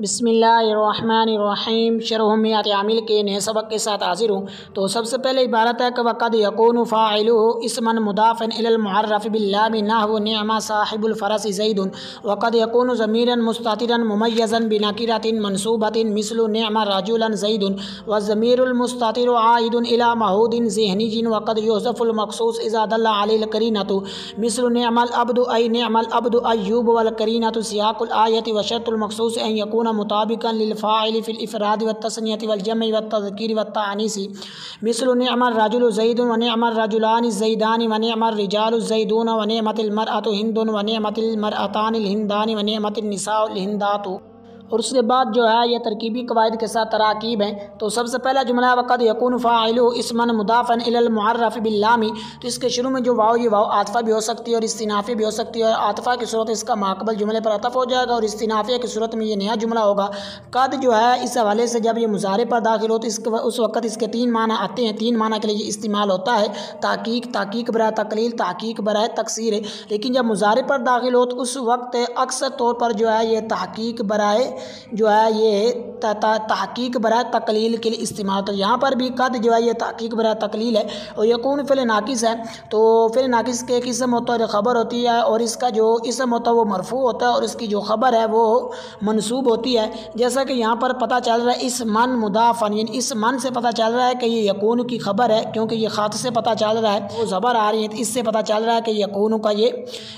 बसमीम शरहमियात आमिल के नए सबक के साथ हाजिर हूँ। तो सबसे पहले इबारत है कि वक़द यकून फ़ाइलु इसमन मुदाफ़न बिल्लामी नाहु साहिबुलफ़रस ज़ैदुन। वक़द यकून ज़मीरन मुस्तिरन मुमयज़न बिनकिरतिन मनसूबतिन मिसलु नियमा राजुलन ज़ैदुन। व ज़मीरमुस्तिर आइदुन इला महूदिन ज़हनीजिन। वक़द यूसफ़ुलमखसूस इज़ा दल्ला अलैल करीनतु। मिसलु नियमल अब्दु अय नियमल अब्दु अय्यूब वल सियाकुल आयत व शर्तुल यकून यकून मुताबिक फ़ाइल फ़िलफ़राद व तसनीत वलजम व तज़कीर व तानीसी मिसल नमर रजुल ज़ईद व नमर रजुलान ज़ईदान व नमर रिजाल ज़ईदून व नमतमरअत हिंदुन व नमतमरअतान और उसके बाद जो है, ये तरकीबी कवायद के साथ तराकीब हैं। तो सबसे पहला जुमला वक़द यकून फ़ाइल इसमन मुदाफ़न इलमरफ़ बिल्लामी। तो इसके शुरू में जो वाव, ये वाव आतफ़ा भी हो सकती है और इस्तिनाफ़ी भी हो सकती है। और आतफ़ा की सूरत इसका माकबल जुमले पर अतफ़ हो जाएगा और इस्तिनाफ़िया की सूरत में ये नया जुमला होगा। कद जो है, इस हवाले से जब ये मुजारे पर दाखिल हो तो इसके उस वक़्त इसके तीन माना आते हैं। तीन माना के लिए इस्तेमाल होता है, ताकीक ताकीक बरा तकलील, ताकीक बरा तकसीर। लेकिन जब मुजारे पर दाखिल हो तो उस वक्त अक्सर तौर पर जो है, ये तहकीक बराए जो है ये तहकीक बर तकलील के लिए इस्तेमाल तो यहाँ पर भी कद जो है ये तहकीक बर तकलील है और यकून फ़िल नाकिस है? तो फ़िल नाकिस के एक इसम होता है ख़बर होती है और इसका जो इसम होता है वो मरफू होता है और इसकी जो ख़बर है वो मनसूब होती है। जैसा कि यहाँ पर पता चल रहा है, इस मन मुदाफ़न, यानी इस मन से पता चल रहा है कि ये यकून की ख़बर है, क्योंकि ये ख़ात से पता चल रहा है, वो ज़बर आ रही है तो इससे पता चल रहा है कि यकून का ये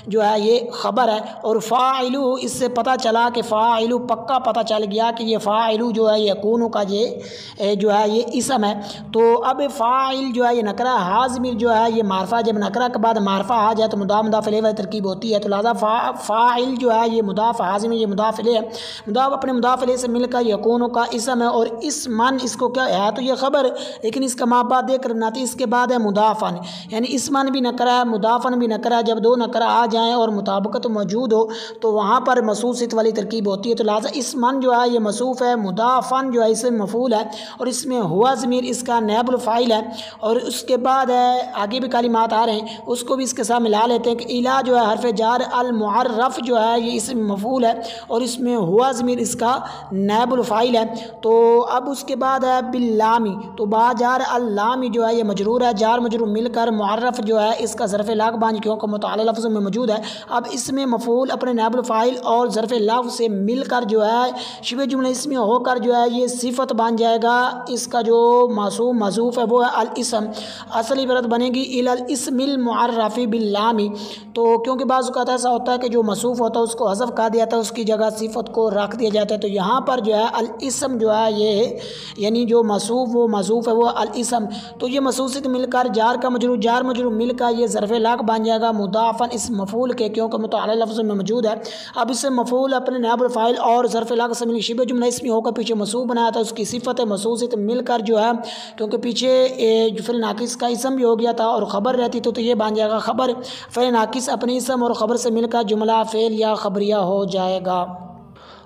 जो है ये ख़बर है। और फ़ाइलू, इससे पता चला कि फ़ाइलू पक्का पता चल गया कि ये फ़ाइलू जो है यकून का ये जो है, ये इसम है। तो अब फ़ाइल जो है, ये नकरा हाजमिर जो है, ये मारफा, जब नकरा के बाद मारफा आ जाए तो मुदा मुदाफ़िले वाली तरकीब होती है। तो लिहाजा फ़ा, फ़ाइल जो है, ये मुदाफ़ हाजमिर ये मुदाफ़िले है। मुदाफ़ अपने मुदाफ़िले से मिलकर यकून का इसम है और इस मन इसको क्या है तो ये ख़बर, लेकिन इसका माँ बाप देख बनाती इसके बाद है मुदाफ़न। यानी इस मन भी नकरा है, मुदाफ़न भी नकरा जब दो नकरा आ जाएँ और मुताबकत मौजूद हो तो वहाँ पर मसूसित वाली तरकीब होती है। तो लिहाजा इस मन जो है, ये मसूफ़ है, मुदाफ़न जो है इसे मफूल है और इसमें हुआ ज़मीर, इसका नैबुलफ़ाइल है और उसके बाद है, आगे भी कालीमात आ रहे हैं, उसको भी इसके साथ मिला लेते हैं कि इला जो है, हरफ जार अलमुरफ़ जो है, ये इसमें मफूल है और इसमें हुआ ज़मीर, इसका नैबुलफ़ाइल है। तो अब उसके बाद है, बिल्लामी तो बाज़ार अल्लामी जो है, ये मजरूर है, जार मजरूर मिलकर मुरफ़ जो है, इसका ज़रफ़ लाख बांझ क्योंकि मुताल लफ्ज़ में मौजूद है। अब इसमें मफूल अपने नैबुलफ़ाइल और ज़रफ़ लफ्ज़ से मिलकर जो है। शिव जुमला इसमें होकर जो है ये सिफत बन जाएगा। इसका जो मासूम मजूफ़ है वो है अलसम असल इबरत बनेगी इसमिल मुआरफ़ी बिल्लामी तो क्योंकि बाज़ का ऐसा होता है कि जो मसूफ़ होता है उसको हज़फ कहा दिया था उसकी जगह सिफत को रख दिया जाता है। तो यहाँ पर जो है अलसम जो है ये, यानी जो मसूफ़, वो मसूफ़ है, वो अलसम तो ये मसूफ़ से मिलकर, जार का मजरू जार मजरू मिलकर ये ज़रफ़ लाख बन जाएगा मुदाफ़न इस मफूल के, क्योंकि मुतल लफ्ज़ में मौजूद है। अब इसे मफूल अपने नैब फ़ाइल और ज़रफ़ से मिली शिब जुमला इसमें होकर पीछे मसूब बनाया था उसकी सिफत मसूस से मिलकर जो है क्योंकि पीछे फिर नाकिस का इसम भी हो गया था और ख़बर रहती तो, तो ये बन जाएगा ख़बर। फिल नाकिस अपने इसम और ख़बर से मिलकर जुमला फ़ेल या ख़बरिया हो जाएगा।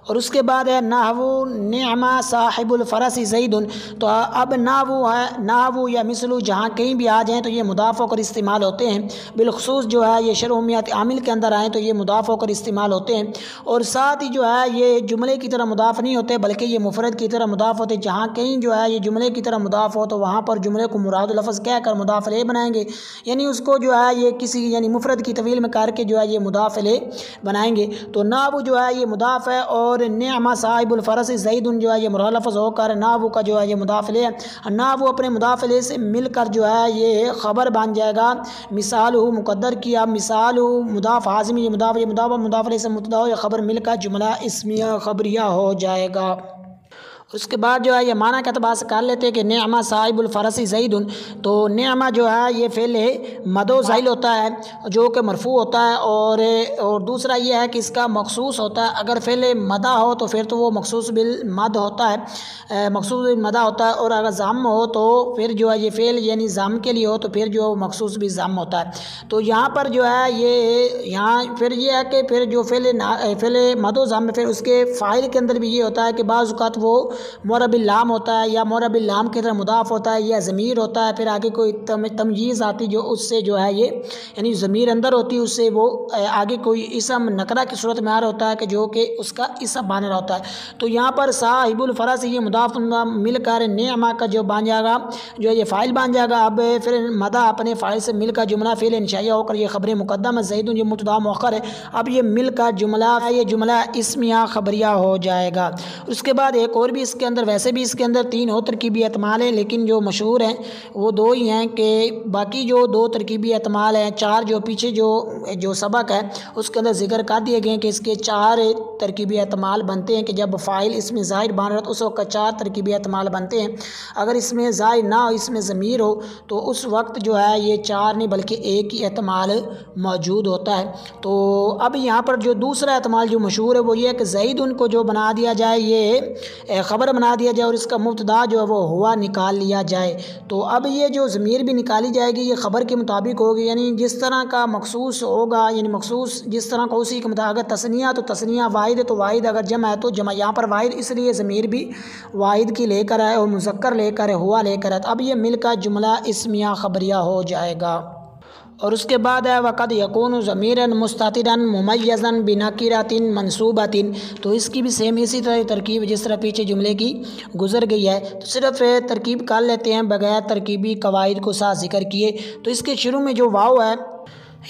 और उसके बाद है नाहवु नमा साहिबुलफ़रस ज़ईदुन तो अब नावु है, नावु या मिसलू जहाँ कहीं भी आ जाएँ तो ये मुदाफ़ होकर इस्तेमाल होते हैं। बिलखसूस जो है, ये शरमियात आमिल के अंदर आएँ तो ये मुदाफ़ होकर इस्तेमाल होते हैं। और साथ ही जो है, ये जुमले की तरह मुदाफ़ नहीं होते, बल्कि ये मुफरत की तरह मुदाफ़ होते। जहाँ कहीं जो है, ये जुमले की तरह मुदाफ़ हो तो वहाँ पर जुमले को मुराद लफ्ज़ कह कर मुदाफ़ले बनाएँगे। यानी उसको जो है, ये किसी यानी मुफरत की तवील में करके जो है, ये मुदाफ़ले बनाएँगे। तो नावु जो है, ये मुदाफ़ है और और नमा साहिबुलफ़रस ज़ईदन जो है ये मुरलफ़ होकर नावू का जो है ये मुदाफ़ले ना वो अपने मुदाफ़ले से मिलकर जो है ये ख़बर बन जाएगा। मिसाल हो मुकदर किया मिसाल हो मुदाफ़ हाजमी ये मुदाफ़ मुदाफ़, मुदाफ़ले से मुतदा ख़बर मिलकर जुमला इसमिया ख़बरिया हो जाएगा। उसके बाद जो है ये माना के अतबार से कर लेते हैं कि नमा साहिबुलफ़रसी ज़ईदन तो नमा जो है ये फ़ेल मदो ज़ाइल होता है, जो कि मरफू होता है और और दूसरा ये है कि इसका मखसूस होता है। अगर फ़ेल मदा हो तो फिर तो वो मखसूस बिल मद होता है मखसूस बिल मदा होता है और अगर ज़ाम हो तो फिर जो है ये फ़ेल यानी ज़ाम के लिए हो तो फिर जो मखसूस भी ज़ाम होता है। तो यहाँ पर जो है ये, यहाँ फिर ये है कि फिर जो फ़ेल फ़ेल मदो ज़ाम फिर उसके फ़ाइल के अंदर भी ये होता है कि बाज़ात वो मोरबिल्लाम होता है या मोरबिल्लाम की तरह मुदाफ़ होता है या ज़मीर होता है फिर आगे कोई तम, आती जो उससे जो है ये यानी ज़मीर अंदर होती है उससे वो आगे कोई इसम नकरा की सूरत में आ रहा होता है कि जो कि उसका इसम बन रहा होता है। तो यहाँ पर साहिबुल से ये मुदाफ़ मिलकर नेमा का जो बन जाएगा जो ये फ़ाइल बन जाएगा अब फिर मदा अपने फ़ाइल से मिलकर जुमला फ़ेल इनशाया होकर ये ख़बरें मुकदम है जैद ये मुतदा मौखर है अब ये मिलकर जुमला ये जुमला इसमिया ख़बरिया हो जाएगा। उसके बाद एक और भी इसके अंदर, वैसे भी इसके अंदर तीन और तरकीबी अतमाल हैं, लेकिन जो मशहूर हैं, वो दो ही हैं कि बाकी जो दो तरकीबी अतमाल हैं, चार जो पीछे जो जो सबक है, उसके अंदर ज़िक्र कर दिए गए हैं कि इसके चार तरकीबी अतमाल बनते हैं कि जब फ़ाइल इसमें ज़ाहिर बन रहा तो उस वक्त चार तरकीबी अतमाल बनते हैं। अगर इसमें ज़ाहिर ना हो, इसमें ज़मीर हो तो उस वक्त जो है, ये चार नहीं, बल्कि एक ही अहतमाल मौजूद होता है। तो अब यहाँ पर जो दूसरा अहतमाल जो मशहूर है, वो ये है कि जईद उनको जो बना दिया जाए, ये ख़बर बना दिया जाए और इसका मुबतदा जो है वो हुआ निकाल लिया जाए। तो अब ये जो ज़मीर भी निकाली जाएगी, ये ख़बर के मुताबिक होगी, यानी जिस तरह का मखसूस होगा, यानी मखसूस जिस तरह का उसी के मुताबिक अगर तसनिया तो तसनिया वाहिद तो वाहिद अगर जमा है तो जमा, यहाँ पर वाहिद इसलिए ज़मीर भी वाहिद की लेकर आए और मुजक्कर लेकर, हुआ लेकर आए। तो अब ये मिलकर जुमला इसमिया ख़बरिया हो जाएगा। और उसके बाद है, वक़द यकून ज़मीर मुस्तिरन मुमैज़न बिनकिरतिन मनसूबातिन। तो इसकी भी सेम इसी तरह तरकीब जिस तरह पीछे जुमले की गुजर गई है। तो सिर्फ़ तरकीब कर लेते हैं, बगैर तरकीबी कवायद को साथ ज़िक्र किए। तो इसके शुरू में जो वाव है,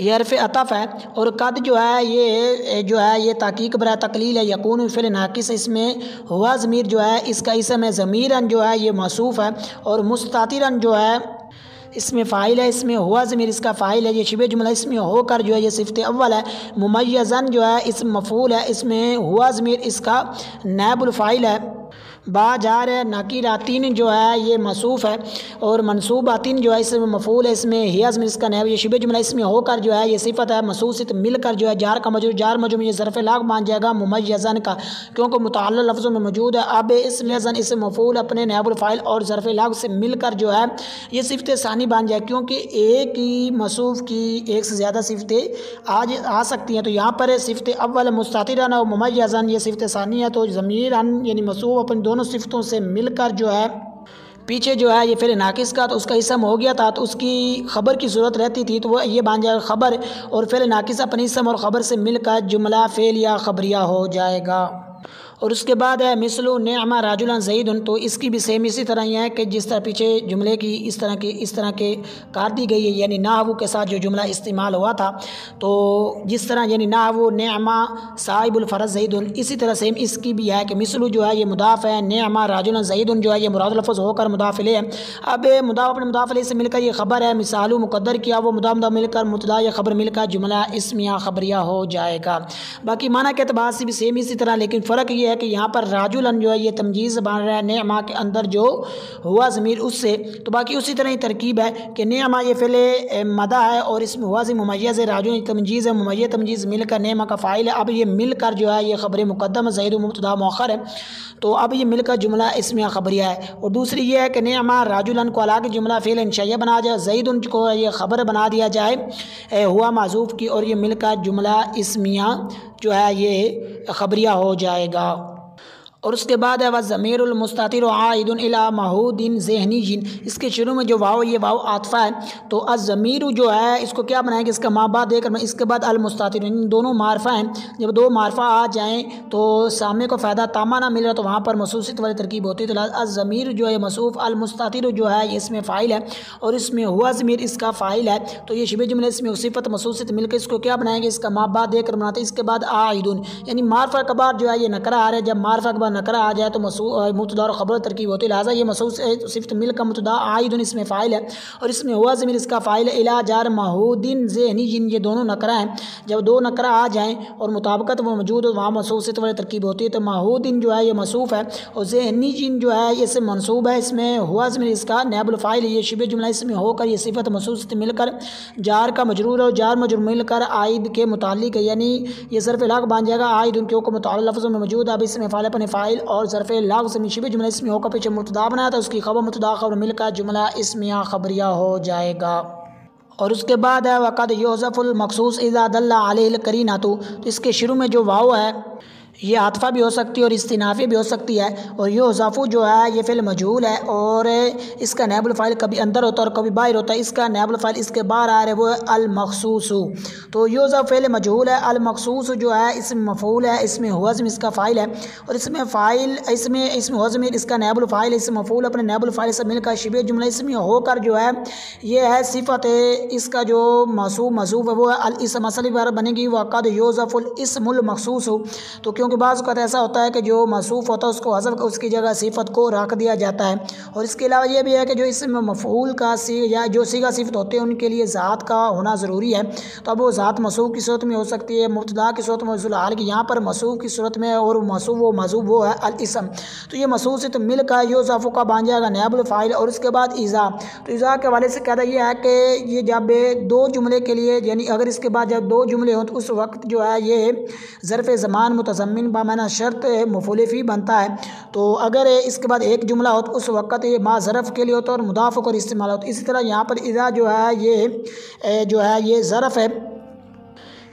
ये हरफ अतफ़ है और कद जो है, ये, जो है, ये ताकीक बरा तकलील है, यकून फिल नाकिस इसमें हुआ ज़मीर जो है, इसका इसम है ज़मीरन जो है, ये मसूफ़ है और मुस्तिरन जो है इसमें फ़ाइल है, इसमें हुआ ज़मीर, इसका फ़ाइल है, ये शिब जुमला इसमें होकर जो है, ये सिफत अव्वल है। मुमैज़न जो है, इस मफूल है, इसमें हुआ ज़मीर, इसका नैबुलफ़ाइल है। बाज़ार नाकिरातिन जो है, ये मसूफ़ है और मनसूबातिन जो है, इसमें मफूल है, इसमें हियाज इसका नैब, ये शिब जुमला, इसमें होकर जो है, ये सिफत है मसूसित मिलकर जो है, जार का मजूर, जार मजूम, ये ज़रफ़ लाग मान जाएगा मुमैज़न का, क्योंकि मुतल लफ्ज़ों में मौजूद है। अब इसमें इस मफूल अपने नैबुलफ़ाइल और ज़रफ़ लाग से मिलकर जो है, ये सिफत सानी बन जाए, क्योंकि एक ही मसूफ़ की एक से ज़्यादा सिफतें आज आ सकती हैं। तो यहाँ पर सिफत अव्वल मुस्तिरन और मुमैज़न ये सिफत सानी है तो ज़मीर यानी मसूफ़ अपने दोनों सिफ़तों से मिलकर जो है, पीछे जो है ये फिर नाकिस का तो उसका इसम हो गया था तो उसकी ख़बर की ज़रूरत रहती थी तो वह ये बन जाएगा ख़बर, और फिर नाकिस अपने इसम और ख़बर से मिलकर जुमला, फेल या ख़बरिया हो जाएगा। और उसके बाद है, मिसलु नमा राजुलन जईद तो इसकी भी सेम इसी तरह ही है कि जिस तरह पीछे जुमले की इस तरह की, इस तरह के कार दी गई है, यानी नाहवू के साथ जो जुमला इस्तेमाल हुआ था तो जिस तरह, यानी नाहवू नमा साहिबुलफ़रज जईद इसी तरह सेम इसकी भी है कि मिसलु जो है, ये मुदाफ़ है नमा राजुलन जईद जो है, ये मुरादलफ़ होकर मुदाफ़िले है। अब मुदाफ़, अपने मुदाफ़िले से मिलकर ये ख़बर है, मिसालू मुकदर किया, वो मुदा मिलकर मुतला या ख़बर मिलकर जुमला इसमिया ख़बरिया हो जाएगा। बाकी माना के अतबार से भी सेम इसी तरह, लेकिन फ़र्क ये है कि यहाँ पर राजुलन जो है ये तमजीज़ बन रहा है, नेमा के अंदर जो हुआ ज़मीर उससे। तो बाकी उसी तरह ही तरकीब है कि नेमा ये फ़िले मदा है और इसमें हुआ से मुमैज़ है, राजुल तमजीज़ है मुमैय तमजीज़ मिलकर नेमा का फ़ाइल है। अब ये मिलकर जो है ये ख़बर मुकदम जैद मुबतदा मौखर है। तो अब ये मिलकर जुमला इसमें ख़बरिया है। और दूसरी ये है कि नेमा राजुलन को अला के जुमला फ़िल इंशा बना जाए जैद उनको ये ख़बर बना दिया जाए हुआ माजूफ़ की और ये मिलकर जुमला इसमिया जो है ये ख़बरिया हो जाएगा। और उसके बाद है वह ज़मीरमस्तर आयदला महूदिन जहनी जिन इसके शुरू में जो वाव, ये वाव आतफ़ा है तो अज़मीर जो है, इसको क्या बनाएँगे इसका माँ बाप देकर इसके बाद अलमुस्तर इन दोनों मारफा हैं। जब दो मारफा आ जाएँ तो सामने को फ़ायदा तामा ना मिल रहा तो वहाँ पर मसूसित वाली तरकीब होती है। तो अज़मीर जो है मसूफ़ अलमुस्तर जो है इसमें फ़ाइल है। और इसमें हुआ ज़मीर, इसका फ़ाइल है। तो ये शिब जुमले, इसमें सिफत मसूसित मिलकर इसको क्या बनाएँगे इसका माँ बाप देकर बनाते इसके बाद आयदुन, यानी मारफा कबार जो है, ये नकरा आ रहा है। जब मारफा के बाद नकरा आ जाए तो मुतदा और ख़बर तरकीब होती है। लिहाजा ये मसूस सिफ्त मिल का मुतदा आयदन इसमें फ़ाइल है और इसमें हुआ ज़मीर इसका फ़ाइल इला जार महूदिन जहनी, जिन ये दोनों नकरा हैं। जब दो नकरा आ जाएँ और मुताबकत वो मौजूद हो, वहाँ मसूसित वाली तरकीब होती है। तो महूदिन जो है ये मसूफ़ है और जहनी जिन जो है ये मनसूब है। इसमें हुआ ज़मीर इसका नैबुलफ़ाइल ये शिब जुमला इसमें होकर ये सिफत मसूस मिलकर जार का मजरूर और जार मजरूर मिलकर आयद के मुतालिक यानी ये सिर्फ़ लाख बन जाएगा, आयद उनके मुताल लफ्ज़ों में मौजूद अब इसमें फ़ाइल अपने फ़ाइल और ज़रफ़ लाग से मिशिब जुमला इसमें होकर पीछे मुतदा बनाया था। उसकी खबर मुतदा खबर मिलकर जुमला इसमिया खबरिया हो जाएगा। और उसके बाद है, वक़द योज़फ़ुल मखसूस इज़ादल्ला करीना तो इसके शुरू में जो वाव है ये आतफा भी हो सकती है और इस्तीनाफ़ी भी हो सकती है। और ये उजाफू जो है, ये फ़िल मजहूल है और इसका नैबुल फ़ाइल कभी अंदर होता है और कभी बाहर होता है। इसका नैबुल फ़ाइल इसके बाहर आ रहा है, वो है अलमखसूस। तो ये उज़ा मजहूल है, अलमखसूस जो है, इसमें मफूल है, इसमें वज़म इसका फ़ाइल है और इसमें फ़ाइल, इसमें इसमें वज़म इसका नैबुल फ़ाइल, इसमें मफूल अपने नैबुल फ़ाइल से मिलकर शिब जुमला, इसमें होकर जो है, ये है सिफत, इसका जो मसूब मसूब है, वो है इस मसली बार बनेगी वक़द योज़फ़ुल इसमुल मखसूस तो क्यों क्योंकि बाज़ का ऐसा होता है कि जो मसूफ़ होता है, उसको हजफ उसकी जगह सिफत को रख दिया जाता है। और इसके अलावा ये भी है कि जो इसमें मफूल का सी या जो सीगा सिफत होते हैं, उनके लिए ज़ात का होना ज़रूरी है। तो अब वो ज़ात मसूफ़ की सूरत में हो सकती है मुबतदा की सूरत में हाल कि, यहाँ पर मसूफ़ की सूरत में और मसूफ़, वो मजूब वो है अलसम तो ये मसूफ़ से तो मिल कर यूज़ाफ़ो का बान जाएगा नैबुल फ़ाइल और उसके बाद ईज़ा तो ईज़ा के वाले से कहता यह है कि ये जब दो जुमले के लिए, यानी अगर इसके बाद जब दो जुमले हों तो उस वक्त जो है, ये ज़रफ़ ज़मान मुतज़म मुतज़मिन बामाना शर्त मुफलफ़ी बनता है। तो अगर इसके बाद एक जुमला हो तो उस वक़्त ये माँ ज़रफ़ के लिए होता है और मुदाफ़ और इस्तेमाल होता है। इसी तरह यहाँ पर इज़ा जो है, ये जो है, ये ज़रफ़ है।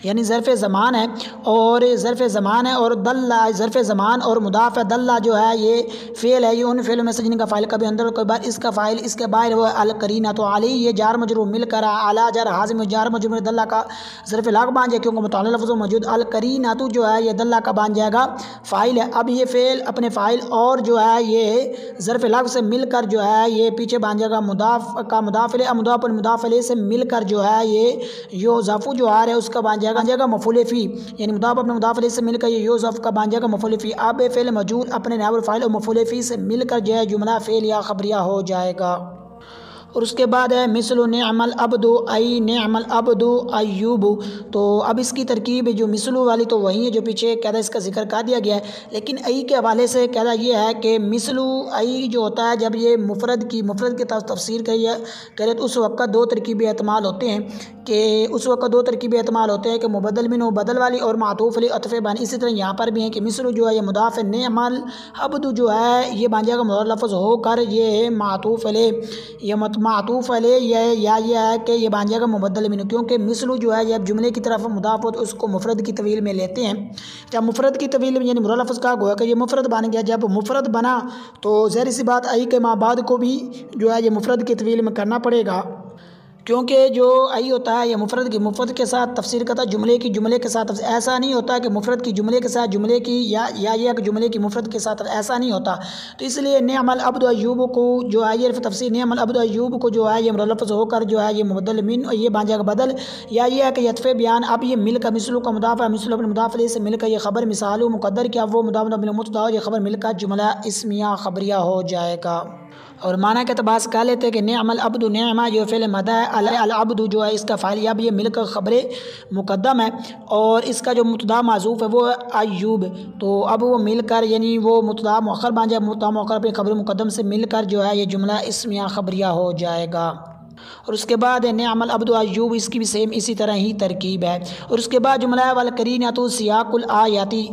यानी ज़रफ़ ज़मान है और ज़रफ़ ज़मान है और दल्ला, ज़रफ़ ज़मान और मुदाफ़, दल्ला जो है ये फ़ेल है। ये उन फ़ेल में से जिनका फ़ाइल कभी अंदर कई बार इसका फ़ाइल, इसके बाहर वो अल करीना तो अली ये जार मजरू मिलकर अला जार, हाजिम जार मजरू दल्ला का ज़रफ़ लाग बान जाए क्योंकि मुताल लफ्ज़ मौजूद अल करीना तो जो है ये दल्ला का बाँध जाएगा। फ़ाइल है, अब ये फ़ेल, अपने फ़ाइल और जो है ये ज़रफ़ लाग से मिलकर जो है ये पीछे बान जाएगा। मुदाफ़, का मुदाफ़िल, मुदाफ़, मुदाफ़िले से मिलकर जो है ये यो ज़ाफ़ू जो रहा है उसका बान जाएगा। बन का मफूल फ़ी, यानी मुदाफ अपने मुदाफ़ से मिलकर ये यूज़ ऑफ़ का बांझा का मफूल फ़ी अब फ़ेल मौजूद अपने नावल फ़ाइल और मफूल फ़ी से मिलकर जो है जुमला फ़ेल या खबरिया हो जाएगा। और उसके बाद है, मिसल नमल अबदो आई नमल अबदो अयूब तो अब इसकी तरकीब जो मिसलू वाली तो वही है जो पीछे कहता इसका ज़िक्र कर दिया गया है। लेकिन आई के हवाले से कहता ये है कि मिसलू आई जो होता है, जब ये मुफरद की मुफरद की तरफ़ तफसर तफसीर करे तो उस वक्त दो तरकीब अहतमाल होते हैं कि उस वक्त दो तरकीब अहतमाल होते हैं कि मुबदल मिन बदल वाली और मातूफ़ अली अतफ़ बानी। इसी तरह यहाँ पर भी हैं कि मिसलू जो है, ये मुदाफ़ नमल अबदू जो है, ये बांझा का मुर लफ्ज़ होकर ये मातूफ़ अले, ये मातूफ़ अले यह या यह है कि यह बांझा का मुबदल मिन क्योंकि मिसलू जो है जब जुमले की तरफ़ मुदाफ़ तो उसको मुफरत की तवील में लेते हैं। जब मुफरत की तवील में, यानी मुरा लफ्ज़ का गोया कि यह मुफरत बन गया, जब मुफरत बना तो जहरी सी बात आई के माँ बाद को भी जो है, ये मुफरत की तवील में करना पड़ेगा। क्योंकि जो आई होता है यह मुफरत की मुफरत के साथ तफसीर करता जुमले की जुमले के साथ ऐसा नहीं होता कि मुफरत की जुमले के साथ जुमले की या या या कि जुमले की मुफरत के साथ ऐसा नहीं होता। तो इसलिए नमल अब्द अयूब को जो है ये तफसीर नमल अब्द अयूब को जो है ये मुलफ़ होकर जो है ये मुबदल मिन और ये बांझा का बदल, या ये कि यतफ़ बयान, अब ये मिलकर मिसलों का मुदाफ़ा, मिसल मुदाफ़ले से मिलकर यह खबर मिसाल मुकदर क्या वो मुदाफ़ा ये खबर मिलकर जुमला इसमिया खबरिया हो जाएगा। और माना के अतबार से कह लेते हैं कि नमल अब्दु नमा जो फ़िल मदा अबदू जो है, इसका फ़ाइल अब ये मिलकर ख़बर मुकदम है। और इसका जो मुतदा माजूफ़ है वो अयूब तो अब वो मिलकर, यानी वो मुतदा मौखर बन जाए मुतदा मौखर अपनी खबर मुकदम से मिलकर जो है ये जुमला इसमिया खबरिया हो जाएगा। और उसके बाद नमल अब्दु अयूब इसकी भी सेम इसी तरह ही तरकीब है। और उसके बाद जुमला वाल करीन तो सियाकुल आयाती।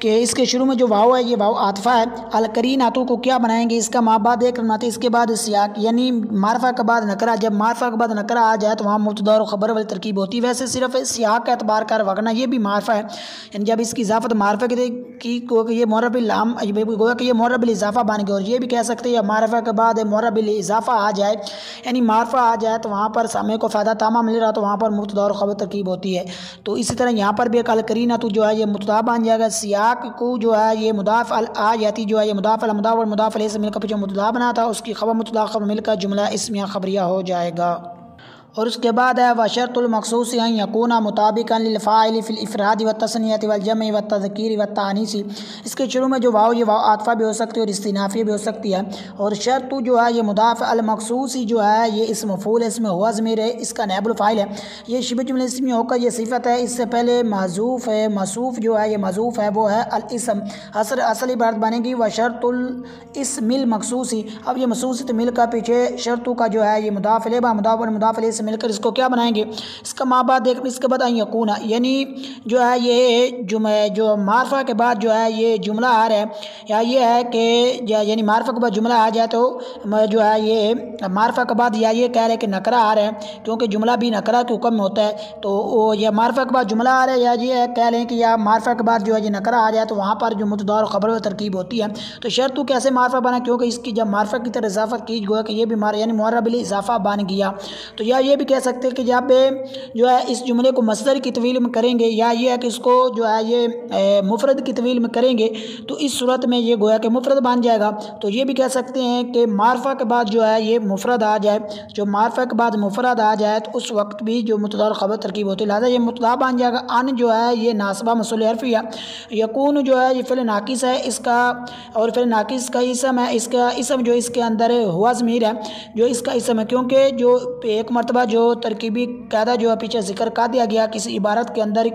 कि इसके शुरू में जो वाव है, ये वाव आतफ़ा है। अलकरीन आतों को क्या बनाएँगे, इसका माँ बाद एक बनाते इसके बाद सियाक, यानी मारफा के बाद नकरा। जब मारफा के बाद नकरा आ जाए तो वहाँ मुतदा और ख़बर वाली तरकीब होती है। वैसे सिर्फ़ सियाक का एतबार कर वगना, ये भी मारफा है। यानी जब इसकी इजाफत मारफा की की ये मौरबिलाम गोया कि ये मौरबिल इजाफ़ा बन गया, और ये भी कह सकते हैं मारफा के बाद मौरबिल इजाफ़ा आ जाए, यानी मारफा आ जाए तो वहाँ पर समय को फ़ायदा तामा मिल रहा तो वहाँ पर मुतदा और ख़बर तरकीब होती है। तो इसी तरह यहाँ पर भी एक अलकरीन तो जो है, ये मुतदा बन जाएगा। सिया मुदाफ़ को जो है ये मुदाफ़ अल जाती जो है ये मुदाफ़ अल मुदाफ़ और मुदाफ़ से मिलकर जो मुतदा बना था उसकी खबर मुतदा खबर मिलकर जुमला इसमिया खबरिया हो जाएगा। और उसके बाद है वशरतुलमखसूस यकूना मुताबिक फ़िलफ़राद व तसनीत वजम व तज़कीर व तानीसी। इसके शुरू में जो वाव ये वाव आतफ़ा भी हो सकती है और इस्तीनाफ़ी भी हो सकती है। और शर्त जो है, ये मुदाफ़ अलमखसूस जो है, ये इस मफूल इसमें हुआ ज़मीर है, इसका नैबुल फ़ाइल है। ये शिब इसमें होकर ये सिफत है, इससे पहले मजूफ़ है, मसूफ़ जो है, ये मजूफ़ है, वो है अलसम असर असली इबारत बनेगी व मखसूस। अब ये मसूस मिल का पीछे शर्तों का जो है, ये मुदाफ़ मुदाफ़ मुदाफ़ से मिलकर इसको क्या बनाएँगे? इसका माँ बाप देख, इसके बाद आई यकूना। यानी जो है ये जुम, जो मारफा के बाद जो है ये जुमला आ रहा है। या ये है कि यानी मारफा के बाद जुमला आ जाए तो जो है ये मारफा के बाद या ये कह रहे हैं कि नकरा आ रहा है। क्योंकि जुमला भी नकरा के हुक्म होता है। तो या मारफा के बाद जुमला आ रहा है या ये कह रहे हैं कि या मारफा के बाद जो है ये नकरा आ जाए तो वहाँ पर जो मुतदार खबर तरकीब होती है। तो शर्त तो कैसे मारफा बना? क्योंकि इसकी जब मारफा की तरह इजाफा की गोया कि ये भी मार, यानी मुहरबिल इजाफा बन गया। तो या ये भी कह सकते हैं कि जब जो है इस जुमले को मसदर की तवील में करेंगे या ये है कि इसको जो है ये मुफरद की तवील में करेंगे तो इस सूरत में ये गोया कि मुफरद बन जाएगा। तो ये भी कह सकते हैं कि मारफा के बाद जो है ये मुफरद आ जाए। जो मारफा के बाद मुफरद आ जाए तो उस वक्त भी जो मुतदार खबर तरकीब होती है, लिहाजा ये मुतदा बन जाएगा। अन जो है ये नासबा मसूल हरफी है। यकून जो है ये फिल नाकिस है, इसका और फिर नाकिस का इसम है, इसका इसम जो इसके अंदर हुआ ज़मीर है, जो इसका इसम है। क्योंकि जो एक मरतबा जो तरकीबी कायदा, जो है पीछे ज़िक्र कर दिया गया किसी इबारत के अंदर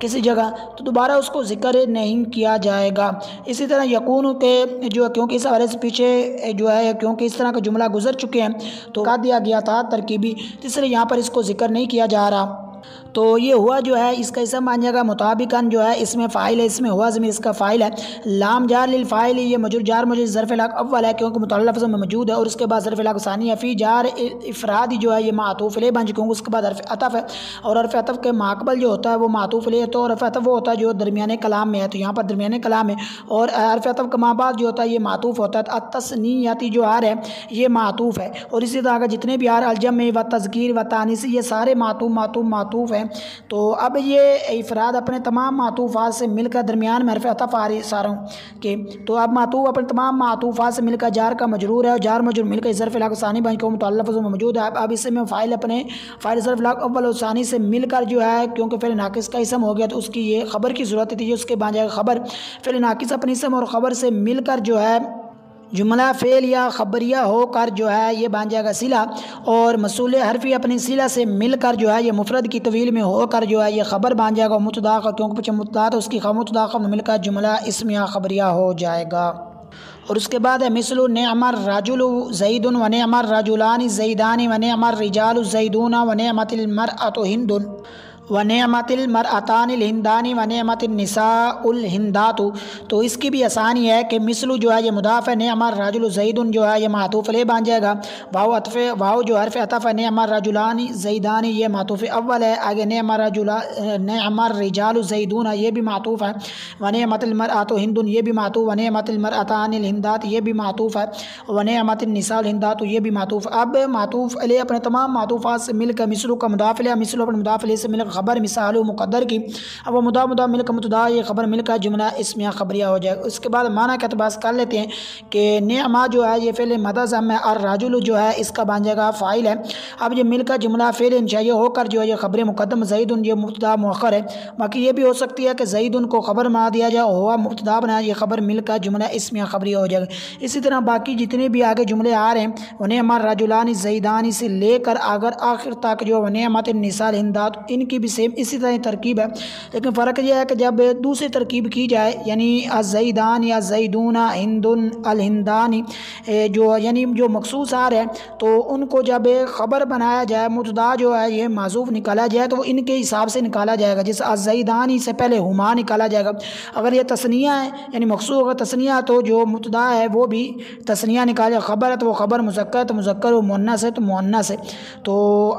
किसी जगह तो दोबारा उसको ज़िक्र नहीं किया जाएगा। इसी तरह यकून के जो है क्योंकि इस हवाले से पीछे जो है, क्योंकि इस तरह का जुमला गुजर चुके हैं तो कह दिया गया था तरकीबी इसलिए यहाँ पर इसको ज़िक्र नहीं किया जा रहा। तो ये हुआ जो है इसका इसम मान जाएगा मुताबिकन जो है, इसमें फ़ाइल है, इसमें हुआ ज़मीन इसका फ़ाइल है। लाम जार लिल फ़ाइल, ये मजूर जार मुझे ज़रफ़ लाख अव्वल है, क्योंकि मुतलफ़ में मौजूद है, और उसके बाद ज़रफ़ लाख सानी है फ़ी जार इफ़रादी जो है, ये मातूफ़ ले बन क्योंकि उसके बाद अरफ़ अतफ़ है। और अरफ़ अतफ़ के माकबल जो होता है, वो मातूफ़ ले तो अरफ़ अतफ़ वो होता है जो दरमियान कलाम में है तो यहाँ पर दरमियान कलाम है। और अरफ़ अतफ़ का माबाद जो होता है, ये मातूफ़ होता है तस्नीयाती जो आर है, ये मातूफ़ है। और इसी तरह का जितने भी आर अलजम में व तस्कीर व तानीस ये सारे मातूफ़ मातूफ़ मातूफ़ हैं। तो अब ये इफ़राद अपने तमाम मातूफ़ात से मिलकर दरमियान में हरफ अतफ़ आ रही सारों के तो अब मातूफ़ अपने तमाम मातूफ़ात से मिलकर जार का मजरूर है और जार मजरूर मिलकर ज़रफ़ लासानी बन के मुतलफ़ में मौजूद है। अब इससे में फ़ाइल अपने फ़ाइल ज़रफ़ लाख अव्वल सानी से मिलकर जो है, क्योंकि फिर नाकिस का इसम हो गया तो उसकी ये ख़बर की ज़रूरत थी उसके बन जाएगा ख़बर। फिर नाकिस अपने इसम और ख़बर से मिलकर जो है जुमला, फ़ेल या ख़बरिया होकर जो है ये बन जाएगा सिला और मसूल हरफी अपनी सिला से मिलकर जो है ये मुफरद की तवील में होकर जो है ये ख़बर बन जाएगा मुतदाख क्योंकि पीछे मुतदा तो उसकी मुतदाख में मिलकर जुमला इसम या ख़बरिया हो जाएगा। और उसके बाद है मिसल ने अमर राजुल जईदन वन अमर राजुलानी जईदानी वन अमर रिजाल जईदून वन अमतिल मर अतो व नमतिल हिंदानी व नमतनसाउल हिंदातु तो इसकी भी आसानी है कि मिसलू जो है ये मुदाफ़ अमर राजुल जईदन जो है ये मातूफ़ ले बन जाएगा वाओ अतफ़, वाओ जो हरफ अतफ़ है अमर राजुलानी जईदानी ये मातूफ़ अव्वल है। आगे ने अमर राजुला ने अमर रिजाल जईदून है, ये भी मातूफ़ है। व नमतमर आतो हिंदुन, ये भी मातूफ़। व नमतमर अतानिल हिंदात ये भी मातूफ़ है। व नमतनसाल हिंदात ये भी मातूफ़। अब मातूफ़ ले अपने तमाम मातूफ़ात से मिलकर मिसलू का मुदाफ़ मिसलू अपने मुदाफ़ से मिलकर ख़बर मिसाल मुकदर की। अब वह मुदा मुदा मिलकर मुतदा ये ख़बर मिलकर जुमला इसमें ख़बरिया हो जाए। उसके बाद माना के अतबास कर लेते हैं कि नमा जो है, ये फ़िल मदज़म है और राजुल जो है, इसका बन जाएगा फ़ाइल है। अब ये मिलकर जुमला फ़िल चाहिए होकर जो है, ये ख़बर मुकदम जईद ये मुबतदा मौखर है। बाकी ये भी हो सकती है कि जईद को ख़बर बना दिया जाए, हुआ मुबतदा बनाया ये ख़बर मिलकर जुमला इसमें ख़बरिया हो जाएगा। इसी तरह बाकी जितने भी आगे जुमले आ रहे हैं उन्हें हमारे राजुलानी जईदानी से लेकर अगर आखिर तक जो नमत निसाल हिंदात इनकी भी भी सेम इसी तरह तरकीब है। लेकिन फ़र्क यह है कि जब दूसरी तरकीब की जाए, यानी अजईदान या जईदूना हिंदुन अलहिंदानी जो, यानी जो मखसूस आ रहे हैं तो उनको जब ख़बर बनाया जाए मुतदा जो है, ये माजूफ निकाला जाए तो इनके हिसाब से निकाला जाएगा, जैसे अजईदानी से पहले हुमा निकाला जाएगा। अगर ये तस्निया है, यानी मखसूस अगर तस्निया तो जो मुतदा है, वो भी तस्निया निकाले, ख़बर है तो वो ख़बर मुजक्कर तो मुजक्कर मुन्ना से तो मुन्ना से तो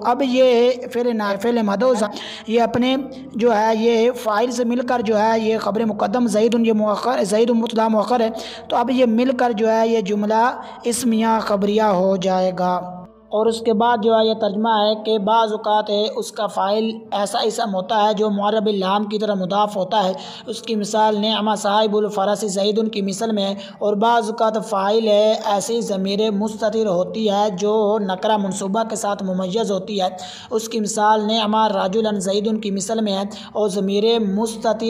अब ये फिर नाफिल मदोज़ा ये अपने जो है, ये फ़ाइल से मिलकर जो है, ये ख़बर मुकदम जईद ये मौखर जईद मुतदा मौखर है। तो अब ये मिलकर जो है, ये जुमला इसमिया ख़बरिया हो जाएगा। और उसके बाद जो है ये तर्जमा है कि बाज़ात है, उसका फ़ाइल ऐसा इसम होता है जो मरबलाम की तरह मुदाफ़ होता है। उसकी मिसाल नमा साहिबुलफ़रस जईद उनकी मिसल में और बाज़ात फ़ाइल है, ऐसी ज़मीर मुस्तर होती है जो नकरा मनसूबा के साथ मुमैज़ होती है। उसकी मिसाल नमा राजुल जईद उनकी मिसल में है और ज़मीर मुस्तर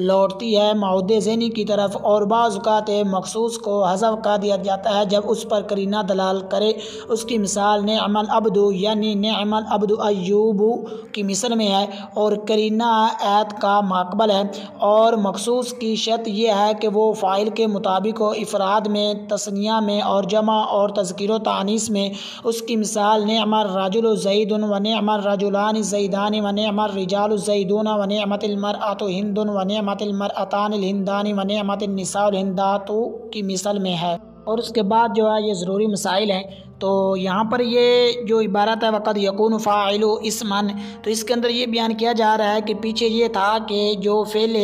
लौटती है माउद जैनी की तरफ़ और बाज़ात मखसूस को हज़फ कर दिया जाता है जब उस पर करीना दलाल करे। उसकी मिसाल मिसाल नमल अब्दु, यानी नमल अब्दु अयूबू की मिसल में है और करीना ऐत का माकबल है। और मखसूस की शर्त यह है कि वो फ़ाइल के मुताबिक हो, इफ़राद में, तस्निया में और जमा और तस्कर तानीस में। उसकी मिसाल नमर राजुल जईदन व नमर राजुलान जईदान व नमर रिजाल जईदून व नमतमर आतो हिंदन व नमतमर हिंदानी व हिंदातों की मिसल में है। और उसके बाद जो है, ये ज़रूरी मसाइल हैं। तो यहाँ पर ये जो इबारत है, वक़द यकून फ़ाइल इसमन। तो इसके अंदर ये बयान किया जा रहा है कि पीछे ये था कि जो फ़ेल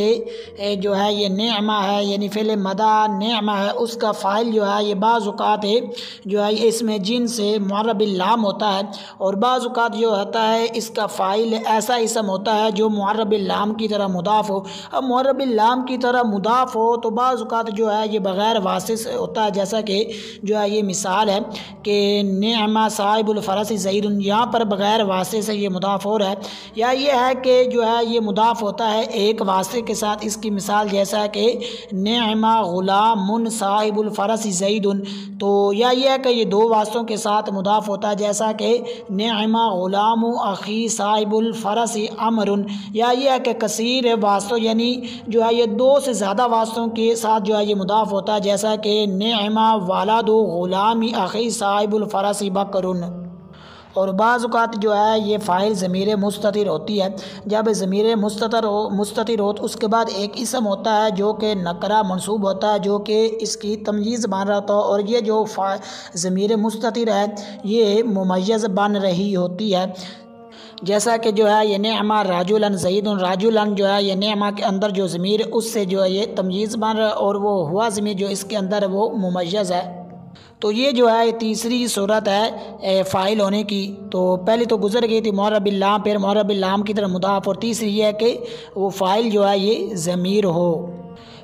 जो है ये नेमा है, यानी फ़ेल मदा नेमा है, उसका फ़ाइल जो है, ये बाज़ात है, जो है इसमें जिन से मुरबिल्लाम होता है, और बाज़ात जो होता है, इसका फ़ाइल ऐसा इसम होता है जो मुरबिल्लाम की तरह मुदाफ़ हो। अब मुरबिल्लाम की तरह मुदाफ़ हो तो बाज़ात जो है, ये बग़ैर वासिस होता है, जैसा कि जो है ये मिसाल है कि नमा साहिबुलफ़रस ज़ईद यहाँ पर बग़ैर वास्ते से ये मुदाफ़ हो रहा है। या ये है कि जो है ये मुदाफ़ होता है एक वास्ते के साथ। इसकी मिसाल जैसा है कि नमा ग़ुलाम साहिबुलफ़रस ज़ईद तो या ये है कि ये दो वास्तों के साथ मुदाफ़ होता है। जैसा कि नमा ग़ुलाम अखी साहिबुलफ़रस अमर या ये है कि कसर वास्तों यानी जो है ये दो से ज़्यादा वास्तों के साथ जो है ये मुदाफ़ होता है। जैसा कि नमा वाला दो ग़ुलामी अखी साहिब फ़रासी बकरुन। और बाज़ात जो है, ये फ़ाइल ज़मीर मुस्तर होती है। जब ज़मीर मुस्तर हो मुस्तर हो तो उसके बाद एक इसम होता है जो कि नकरा मनसूब होता है, जो कि इसकी तमयीज़ बन रहा था। और ये जो ज़मीर मुस्तर है, ये मुमैज़ बन रही होती है। जैसा कि जो है, ये नमा राजुलन सईद राजुलन जो है, ये नमा के अंदर जो ज़मीर, उससे जो है, ये तमयीज़ बन रहा है। और वो हुआ ज़मीर जो इसके अंदर, वो मुमैज़ है। तो ये जो है तीसरी सूरत है फ़ाइल होने की। तो पहले तो गुजर गई थी मौरबिल्लाम फिर मौरबिल्लाम की तरह मुदाफ़, और तीसरी ये है कि वो फ़ाइल जो है, ये ज़मीर हो।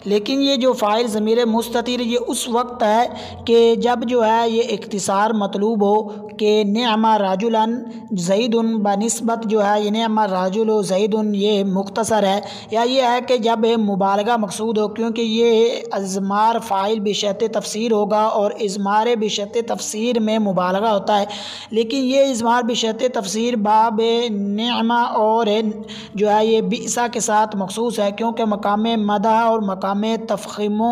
लेकिन ये जो फ़ाइल ज़मीर मुस्तिर ये उस वक्त है कि जब जो है ये इख्तिसार मतलूब हो कि नमा राजुलन जईदन बनस्बत जो है, ये नमा राजुल जईदन ये मुख्तसर है। या ये है कि जब मुबालगा मकसूद हो, क्योंकि ये अज़मार फ़ाइल बशत तफसीर होगा और इज़मार बशत तफसीर में मुबालगा होता है। लेकिन ये इज़मार बशत तफसीर बाब नमा और जो है ये बीसा के साथ मखसूस है, क्योंकि मकाम मदा और मकाम मकाम तफ़ीम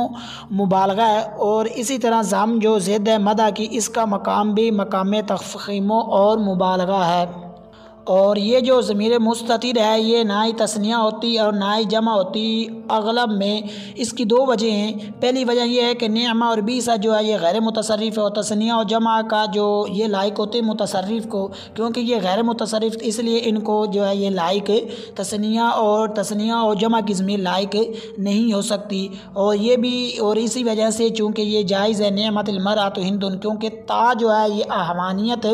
मुबालगा है और इसी तरह जाम जो ज़द मदा की इसका मकाम भी मकाम तफ़ीम और मुबालगा है। और ये जो ज़मीर मुस्तिर है, ये ना ही तस्निया होती और ना ही जमा होती अगलब में। इसकी दो वजह हैं। पहली वजह यह है कि नमा और बीसा जो है ये गैर मुतसरफ़ और तस्निया और जमा का जो ये लाइक होते मुतसरफ़ को, क्योंकि ये गैर मुतसरफ़ इसलिए इनको जो है ये लाइक तस्निया और तस्निया और जमा की ज़मीर लाइक नहीं हो सकती। और ये भी, और इसी वजह से चूँकि ये जायज़ है नमतमर तो हिंदुन, क्योंकि ता जो है ये आहवानियत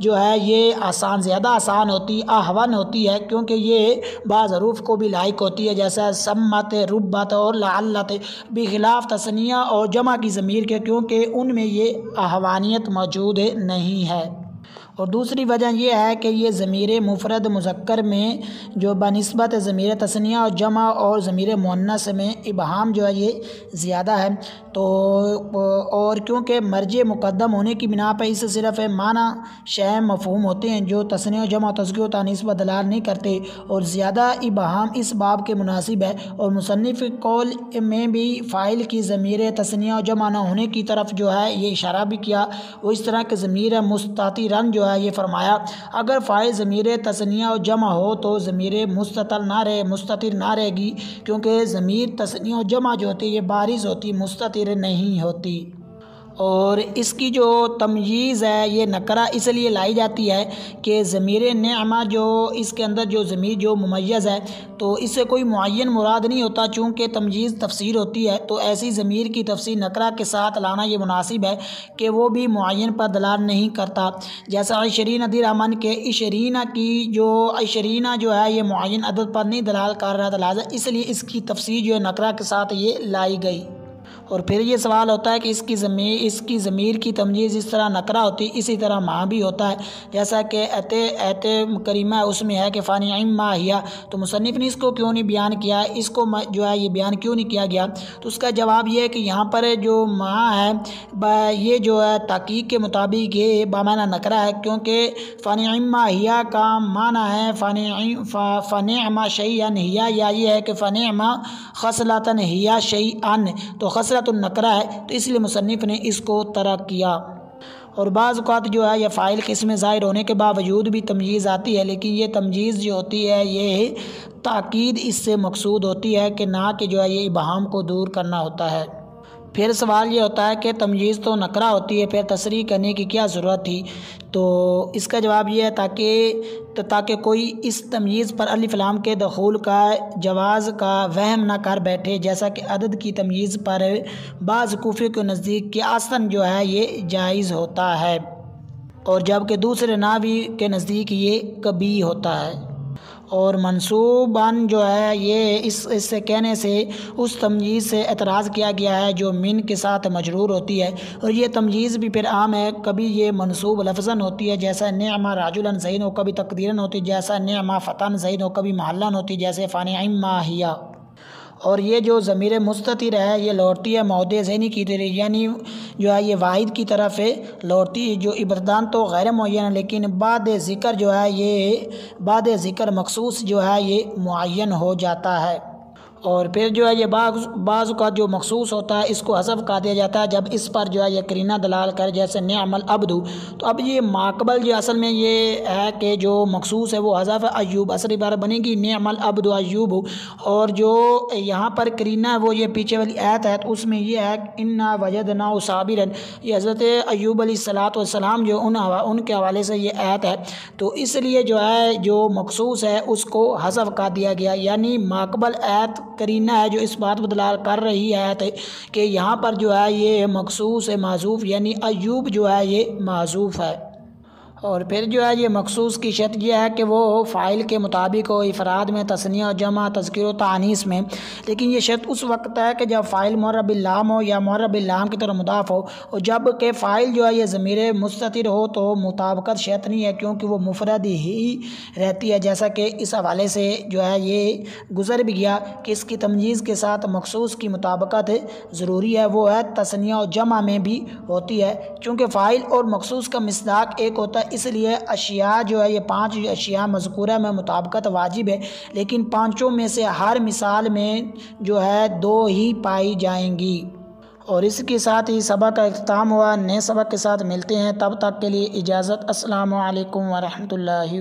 जो है ये आसान, ज़्यादा आसान होती, आह्वान होती है, क्योंकि ये बाज़रूफ़ को भी लाइक होती है, जैसा सम्मत, रुब्बत और लालत बिखिलाफ तसनिया और जमा की ज़मीर के, क्योंकि उनमें ये आहवानियत मौजूद नहीं है। और दूसरी वजह यह है कि ये ज़मीर मुफरद मुजक्कर में जो बनस्बत ज़मीर तसनिया और जमा और ज़मीर मुन्नस में इबहम जो है ये ज़्यादा है। तो और क्योंकि मर्ज मुकदम होने की बिना पर इसे सिर्फ़ माना शय मफहूम होते हैं जो तसनिया, जमा तस्की तानीस दलाल नहीं करते और ज़्यादा इबहम इस बाब के मुनासिब है और मुसनफ़ कौल में भी फ़ाइल की ज़मीर तसनिया और जमा न होने की तरफ़ जो है ये इशारा भी किया। वो इस तरह के ज़मीर मुस्ती रन जो है, ये फरमाया, अगर फ़ाइल ज़मीर तसनिया और जमा हो तो ज़मीर मुस्तल ना रहे मुस्तिर ना रहेगी, क्योंकि ज़मीर तसनिया और जमा जो होती है, ये बारिश होती मुस्तिर नहीं होती। और इसकी जो तमयीज़ है, ये नकरा इसलिए लाई जाती है कि ज़मीर नमा जो इसके अंदर जो ज़मीर, जो मुमैज़ है तो इससे कोई मुन मुराद नहीं होता। चूँकि तमयीज़ तफसीर होती है तो ऐसी ज़मीर की तफसीर नकरा के साथ लाना ये मुनासिब है कि वो भी मुन पर दलाल नहीं करता। जैसा अशरीन अदी रहमान के इशरीना की जो अशरीना जो है, ये मुन अदद पर नहीं दलाल कर रहा था इसलिए इसकी तफसीर जो है नकरा के साथ ये लाई गई। और फिर ये सवाल होता है कि इसकी ज़मीर इसकी ज़मीर की तमजीज़ जिस तरह नकरा होती, इसी तरह माँ भी होता है। जैसा कि एत एत करीमा उसमें है कि फ़ानी माँ हिया तो मुसनफ़ ने इसको क्यों नहीं बयान किया? इसको जो है ये बयान क्यों नहीं किया गया? तो उसका जवाब ये है कि यहाँ पर जो माँ है ये जो है तहकीक के मुताबिक ये बामाना नकरा है, क्योंकि फ़ानी माँ हिया का माना है, फ़ानी फ़न अमा शई अन हिया, या ये है कि फ़न अमा खसलातन हिया शई अन तो खसलत तो नकरा है तो इसलिए मुसनफ़ ने इसको तरक किया। और बाज़ात जो है, यह फ़ाइल किस्म ज़ाहिर होने के बावजूद भी तमजीज़ आती है, लेकिन ये तमजीज़ जो होती है, ये ताक़ीद इससे मकसूद होती है कि ना कि जो है, ये इबहम को दूर करना होता है। फिर सवाल ये होता है कि तमजीज़ तो नकरा होती है, फिर तसरी करने की क्या ज़रूरत थी? तो इसका जवाब यह है ताकि तो ताकि कोई इस तमीज़ पर अलिफ़लाम के दखूल का, जवाज़ का वहम ना कर बैठे, जैसा कि अदद की तमीज़ पर बाज़ कोफ़ी के नज़दीक के आसन जो है, ये जायज़ होता है। और जबकि दूसरे नावी के नज़दीक ये कभी होता है। और मनसूबान जो है, ये इस इससे कहने से, उस तमजीज़ से एतराज़ किया गया है, जो मिन के साथ मजरूर होती है। और ये तमजीज़ भी फिर आम है, कभी ये मनसूब लफजन होती है, जैसा नमा राजुलन जैन हो, कभी तकदीरन होती जैसा नमा फ़तान जैन हो, कभी महलन होती जैसे फ़ान माहिया और ये जो ज़मीर मुस्तिर है, ये लौटती है मौद जहनी की तरह, यानी जो है ये वाहिद की तरफ़ है लौटती है, जो इबरदान तो गैर मुन है, लेकिन बाद ज़िक्र जो है ये, बाद ज़िक्र मखसूस जो है ये मुन हो जाता है। और फिर जो है ये बाज़ का जो मखसूस होता है इसको हसफ कहा दिया जाता है। जब इस पर जो है ये करीना दलाल कर जैसे नमल अबदू तो अब ये माकबल जो असल में ये है कि जो मखसूस है वो हज़फ अयूब असर बार बनेगी नमल अबदू अयूब और जो यहाँ पर करीना वो ये पीछे वाली आयत है तो उसमें ये है इन्ना वजद ना साबिरन। ये हज़रत अयूब सलाम जो उन हवा, उनके हवाले से ये आयत है। तो इसलिए जो है जो मखसूस है उसको हसफ का दिया गया। यानी माकबल आयत करीना है, जो इस बात बदलाव कर रही है कि यहाँ पर जो है ये मखसूस है माजूफ़ यानी अयूब जो है ये माजूफ़ है। और फिर जो है, ये मखसूस की शर्त यह है कि वो फ़ाइल के मुताबिक हो अफराद में तस्निया, जमा तस्कर तानीस में। लेकिन ये शर्त उस वक्त है कि जब फ़ाइल मरबिल्लाम हो या मरबिल्लाम की तरह मुदाफ़ हो, और जब के फ़ाइल जो है, ये ज़मीर मुस्तिर हो तो मुताबकत शर्त नहीं है, क्योंकि वो मुफरद ही रहती है। जैसा कि इस हवाले से जो है, ये गुज़र भी गया कि इसकी तमजीज़ के साथ मखसूस की मुताबकत ज़रूरी है, वो है तस्निया और जमा में भी होती है। चूँकि फ़ाइल और मखसूस का मसदाक एक होता है इसलिए अशिया जो है, ये पाँच अशिया मजकूरा में मुताबकत वाजिब है, लेकिन पाँचों में से हर मिसाल में जो है, दो ही पाई जाएँगी। और इसके साथ ही सबक का अख्ताम हुआ, नए सबक के साथ मिलते हैं, तब तक के लिए इजाज़त। असल वरहमल वरहमतुल्लाहि